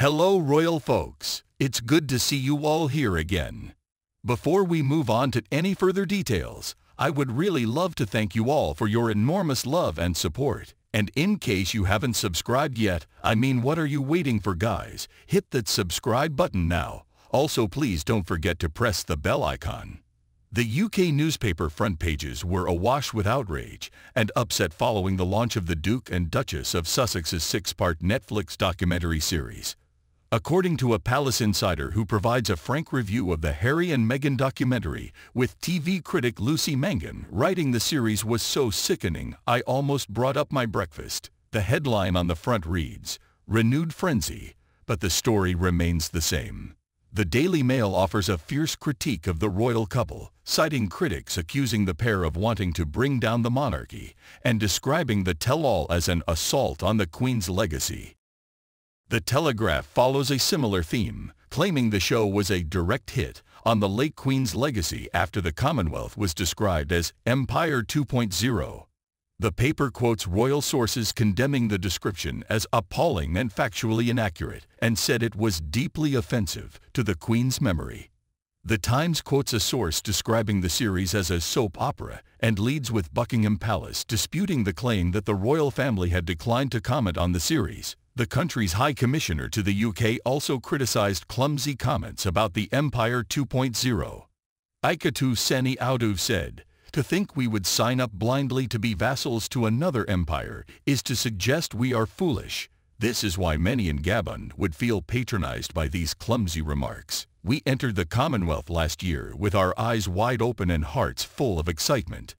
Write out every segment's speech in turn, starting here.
Hello, royal folks. It's good to see you all here again. Before we move on to any further details, I would really love to thank you all for your enormous love and support. And in case you haven't subscribed yet, I mean what are you waiting for guys? Hit that subscribe button now. Also please don't forget to press the bell icon. The UK newspaper front pages were awash with outrage and upset following the launch of the Duke and Duchess of Sussex's six-part Netflix documentary series. According to a Palace insider who provides a frank review of the Harry and Meghan documentary, with TV critic Lucy Mangan writing the series was so sickening I almost brought up my breakfast. The headline on the front reads, Renewed Frenzy, but the story remains the same. The Daily Mail offers a fierce critique of the royal couple, citing critics accusing the pair of wanting to bring down the monarchy and describing the tell-all as an assault on the Queen's legacy. The Telegraph follows a similar theme, claiming the show was a direct hit on the late Queen's legacy after the Commonwealth was described as Empire 2.0. The paper quotes royal sources condemning the description as appalling and factually inaccurate and said it was deeply offensive to the Queen's memory. The Times quotes a source describing the series as a soap opera and leads with Buckingham Palace disputing the claim that the royal family had declined to comment on the series. The country's High Commissioner to the UK also criticized clumsy comments about the Empire 2.0. Aichatou Sanni Aoudou said, to think we would sign up blindly to be vassals to another empire is to suggest we are foolish. This is why many in Gabon would feel patronized by these clumsy remarks. We entered the Commonwealth last year with our eyes wide open and hearts full of excitement.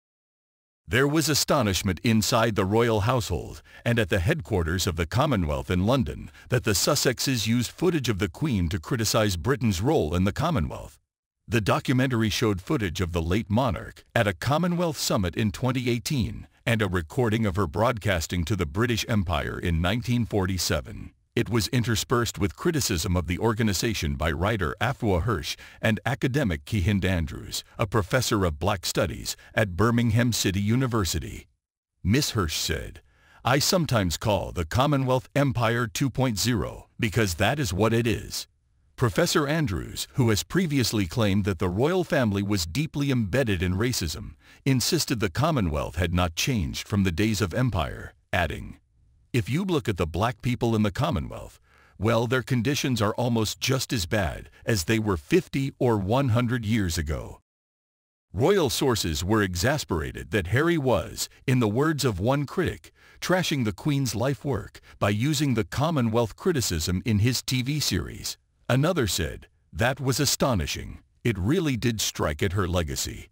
There was astonishment inside the royal household and at the headquarters of the Commonwealth in London that the Sussexes used footage of the Queen to criticize Britain's role in the Commonwealth. The documentary showed footage of the late monarch at a Commonwealth summit in 2018 and a recording of her broadcasting to the British Empire in 1947. It was interspersed with criticism of the organization by writer Afua Hirsch and academic Kehinde Andrews, a professor of black studies at Birmingham City University. Miss Hirsch said, I sometimes call the Commonwealth Empire 2.0 because that is what it is. Professor Andrews, who has previously claimed that the royal family was deeply embedded in racism, insisted the Commonwealth had not changed from the days of empire, adding, If you look at the black people in the Commonwealth, well, their conditions are almost just as bad as they were 50 or 100 years ago. Royal sources were exasperated that Harry was, in the words of one critic, trashing the Queen's life work by using the Commonwealth criticism in his TV series. Another said, that was astonishing. It really did strike at her legacy.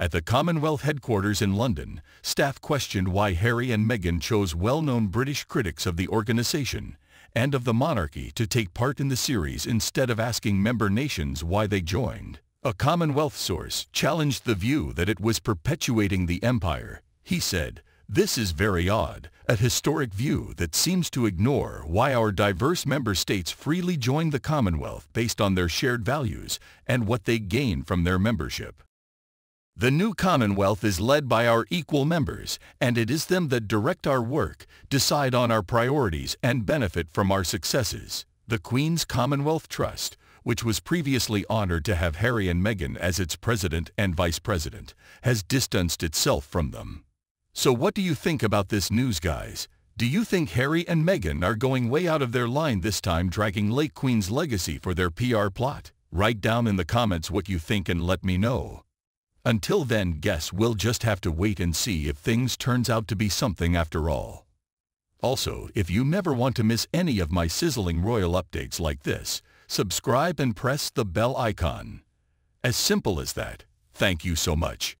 At the Commonwealth headquarters in London, staff questioned why Harry and Meghan chose well-known British critics of the organization and of the monarchy to take part in the series instead of asking member nations why they joined. A Commonwealth source challenged the view that it was perpetuating the empire. He said, this is very odd, a historic view that seems to ignore why our diverse member states freely joined the Commonwealth based on their shared values and what they gain from their membership. The new Commonwealth is led by our equal members, and it is them that direct our work, decide on our priorities, and benefit from our successes. The Queen's Commonwealth Trust, which was previously honored to have Harry and Meghan as its president and vice president, has distanced itself from them. So what do you think about this news, guys? Do you think Harry and Meghan are going way out of their line this time dragging late Queen's legacy for their PR plot? Write down in the comments what you think and let me know. Until then, guess we'll just have to wait and see if things turns out to be something after all. Also, if you never want to miss any of my sizzling royal updates like this, subscribe and press the bell icon. As simple as that. Thank you so much.